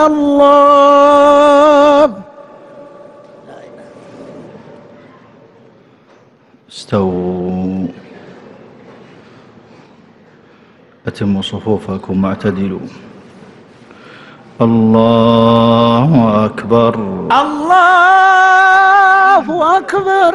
إلا الله. استووا أتموا صفوفكم واعتدلوا. الله أكبر. الله أكبر.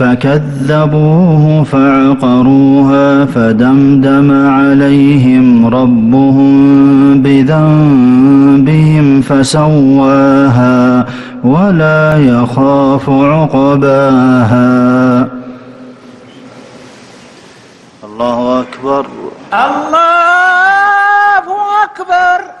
فكذبوه فعقروها فدمدم عليهم ربهم بذنبهم فسواها ولا يخاف عقباها. الله أكبر. الله أكبر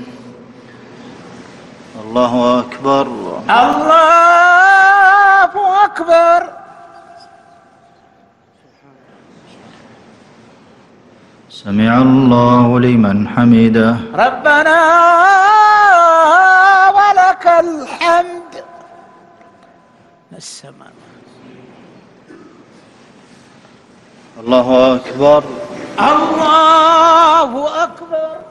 الله أكبر. الله أكبر. سمع الله لمن حمده. ربنا ولك الحمد. السماء. الله أكبر. الله أكبر.